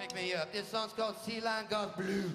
Wake me up. This song's called Sea Lion Goes Blue.